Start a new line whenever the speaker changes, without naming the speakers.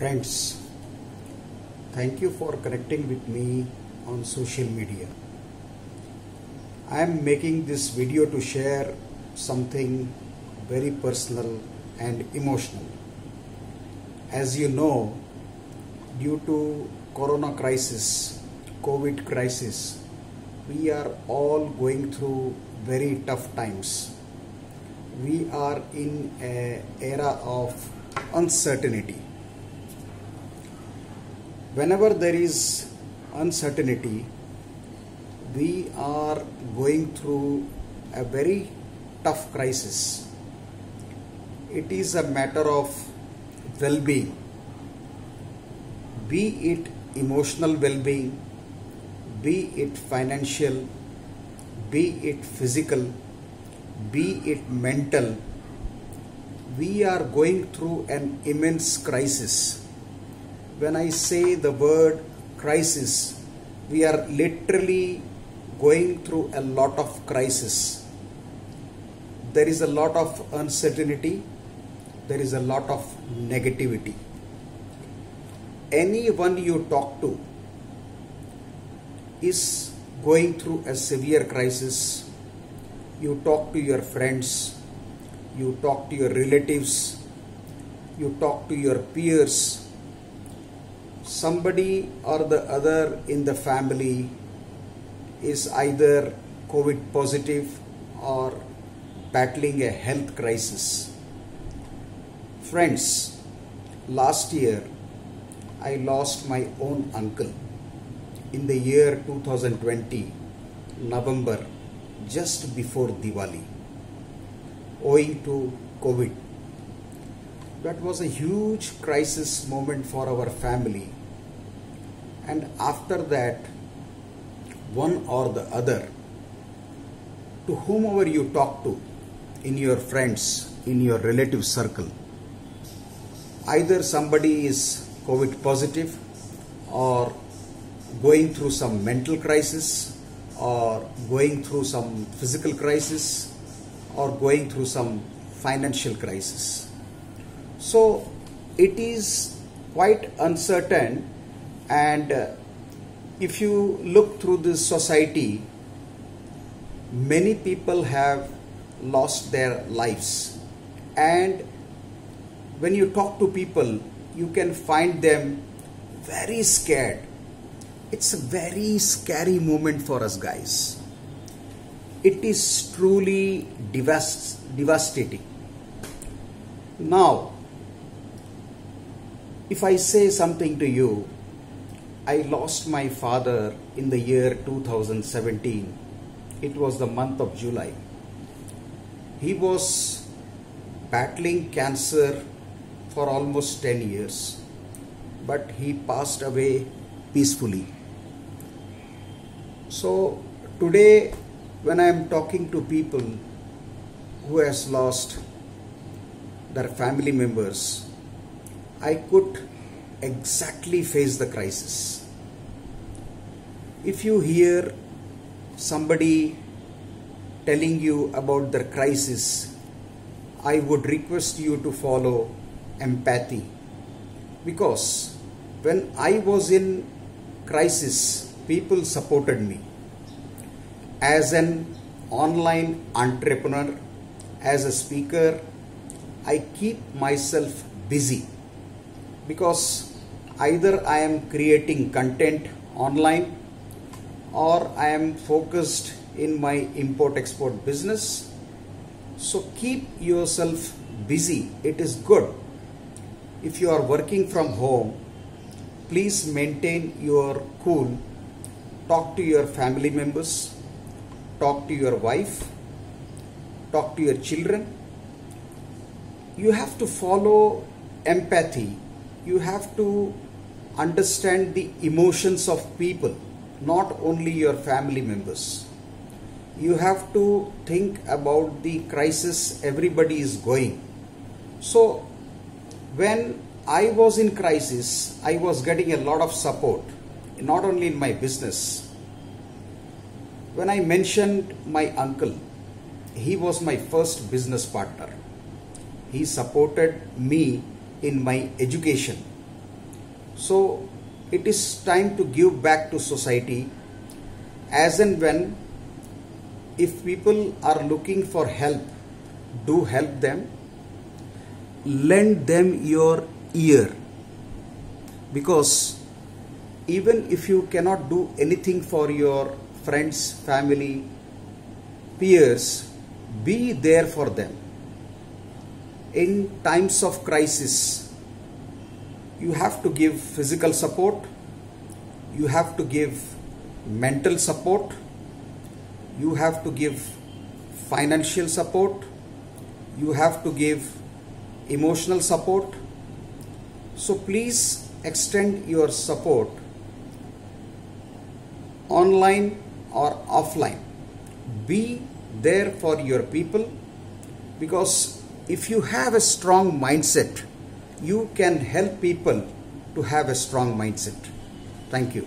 Friends, thank you for connecting with me on social media. I am making this video to share something very personal and emotional. As you know, due to corona crisis, COVID crisis, we are all going through very tough times. We are in an era of uncertainty. Whenever there is uncertainty, we are going through a very tough crisis. It is a matter of well being, be it emotional well being, be it financial, be it physical, be it mental. We are going through an immense crisis. When I say the word crisis, we are literally going through a lot of crisis. There is a lot of uncertainty, there is a lot of negativity. Anyone you talk to is going through a severe crisis. You talk to your friends, you talk to your relatives, you talk to your peers. Somebody or the other in the family is either COVID positive or battling a health crisis. Friends, last year I lost my own uncle in the year 2020, November, just before Diwali, owing to COVID. That was a huge crisis moment for our family. And after that, one or the other, to whomever you talk to, in your friends, in your relative circle, either somebody is COVID positive or going through some mental crisis or going through some physical crisis or going through some financial crisis. So it is quite uncertain and uh, if you look through this society, many people have lost their lives. And when you talk to people you can find them very scared. It's a very scary moment for us guys. It is truly devast- devastating. Now if i say something to you i lost my father in the year 2017 it was the month of july. He was battling cancer for almost 10 years but he passed away peacefully. So today when i am talking to people who has lost their family members i could exactly face the crisis. If you hear somebody telling you about their crisis i would request you to follow empathy. Because when I was in crisis, people supported me. As an online entrepreneur, as a speaker, I keep myself busy. Because either I am creating content online or I am focused in my import export business. So keep yourself busy, it is good if you are working from home, please maintain your cool. Talk to your family members, talk to your wife, talk to your children. You have to follow empathy. You have to understand the emotions of people, not only your family members. You have to think about the crisis everybody is going. So, when I was in crisis, I was getting a lot of support, not only in my business. When I mentioned my uncle, he was my first business partner. He supported me in my education. So it is time to give back to society as and when if people are looking for help, do help them. Lend them your ear because even if you cannot do anything for your friends, family, peers, be there for them. In times of crisis, you have to give physical support, you have to give mental support, you have to give financial support, you have to give emotional support. So please extend your support online or offline. Be there for your people because if you have a strong mindset, you can help people to have a strong mindset. Thank you.